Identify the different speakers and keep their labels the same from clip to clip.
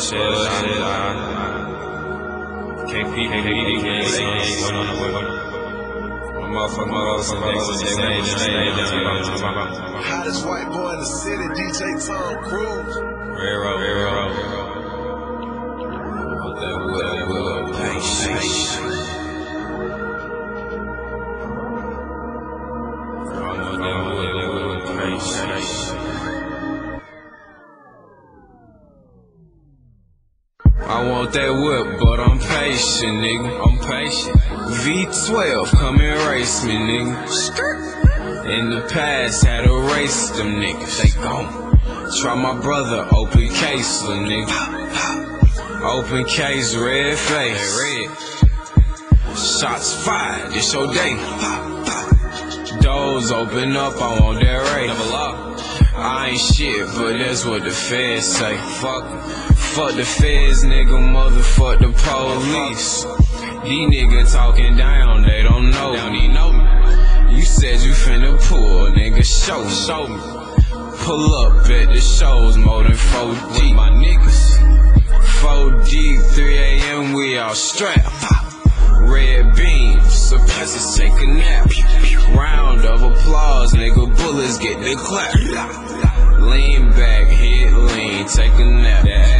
Speaker 1: Bloodshed, bloodshed, KP, KP, KP, on the way. Motherfucker, motherfucker, motherfucker,
Speaker 2: Hottest white boy in the city, DJ Tom Cruise.
Speaker 1: Railroad, railroad. I want that whip, but I'm patient, nigga. I'm patient. V12, come and race me, nigga. In the past, had to race them niggas. They gone. Try my brother, open case, little nigga. Open case, red face. Red. Shots fired, it's your day. Doors open up, I want that rate. Double up. I ain't shit, but that's what the feds say. Fuck. Fuck the feds, nigga, motherfuck the police. These niggas talking down, they don't know. Don't even know me. You said you finna pull, nigga, show me. Show me. Pull up at the shows more than 4G. My niggas. 4G, 3 a.m. we all strapped. Red beams, suppressors take a nap. Round of applause, bullets get the clap. Lean back, hit lean, take a nap.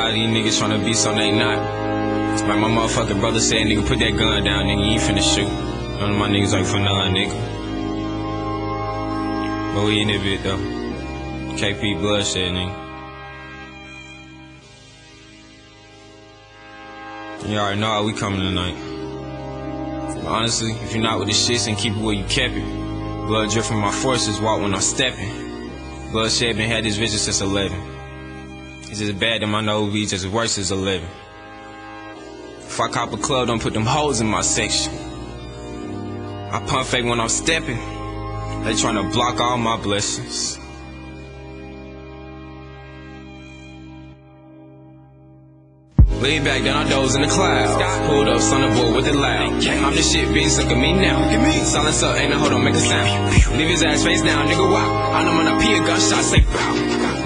Speaker 1: Of these niggas tryna be something they not. Like my motherfucking brother said, nigga, put that gun down, nigga, you ain't finna shoot. None of my niggas ain't for none, nigga. But we in that bit though. KP bloodshed, nigga. You already know how we coming tonight. Honestly, if you're not with the shits and keep it where you kept it. Blood drip from my forces, walk when I'm stepping. Bloodshed been had this vision since 11. It's just bad that my nose be just worse as 11. If I cop a club, don't put them hoes in my section. I pump fake when I'm stepping. They tryna block all my blessings. Lean back, then I doze in the clouds. Pulled up, son of boy with it loud. I'm the shit, bitch, look at me now. Silence up, ain't no hold on, make a sound. Leave his ass face down, nigga, wow. I know when I pee a gunshot, say pow.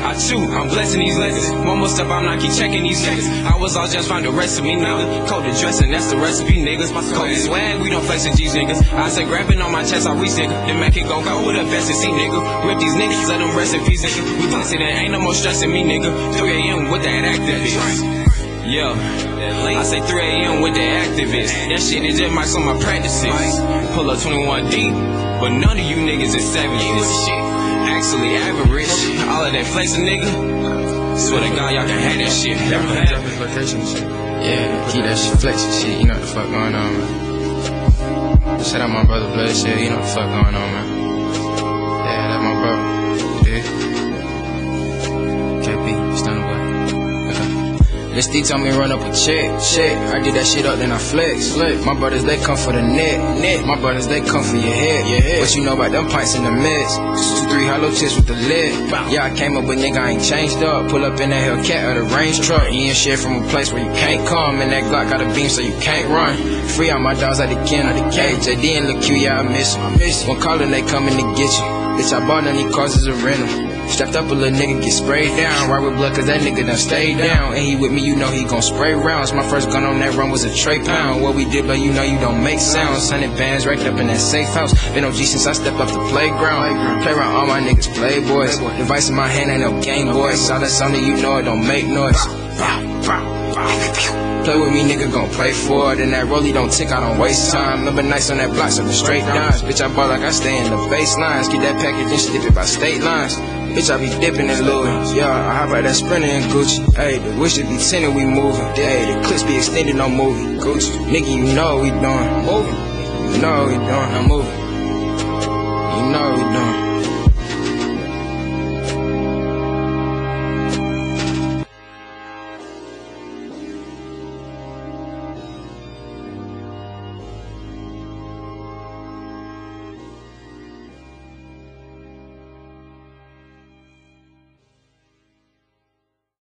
Speaker 1: I chew, I'm blessing these legends. One more step, I'm not keep checking these niggas. I was all just find the rest of me now. Code the dressing, that's the recipe, niggas. My swag, we don't flex in G's, niggas. I say grabbing on my chest, I reach, nigga. Then make it go, go with a vest and see, nigga. Rip these niggas, let them rest in peace, nigga. We blessed, there ain't no more stressing me, nigga. 3 a.m. with that activist. Yeah, I say 3 a.m. with the activists. That shit is just my on my practices. Pull up 21 deep, but none of you niggas is savages. Actually, average. All of that flexing, nigga. Swear to God, y'all can have that shit.
Speaker 3: Yeah, I'm gonna his location shit. Yeah, keep that shit flexing shit. You know what the fuck going on, man. Shout out my brother Blood shit. You know what the fuck going on, man. Yeah, that's my brother. This D told me run up a check, check. I get that shit up, then I flex, flex. My brothers, they come for the neck, net. My brothers, they come for your head, your head. What you know about them pints in the mix? Two, three hollow tips with the lid. Yeah, I came up, but nigga, I ain't changed up. Pull up in that Hellcat or the range truck. You ain't shit from a place where you can't come. And that Glock got a beam, so you can't run. Free all my dogs out the can of the cage. JD and Lil Q, yeah, I miss 'em. One calling, they coming to get you. Bitch, I bought none these cars as a rental. Strapped up a little nigga, get sprayed down. Right with blood, cause that nigga done stayed down. And he with me, you know he gon' spray rounds. My first gun on that run was a tray pound. What we did, but you know you don't make sounds. Hundred bands racked up in that safe house. Been OG since I stepped off the playground. Play around all my niggas, playboys. Device in my hand ain't no Game Boy. Silence on it, you know it don't make noise. Play with me, nigga, gon' play for it. And that rollie don't tick, I don't waste time. Remember nights on that block, serving straight dimes. Bitch, I ball like I stay in the baselines. Keep that package and slip it by state lines. Bitch, I be dipping in Louis. Yeah, I hop out that Sprinter and Gucci. Hey, the wish to be tinted, we moving. Hey, the clips be extended, no movie. Gucci. Nigga, you know we doing. Moving. You know we doing. I'm moving. You know we doing.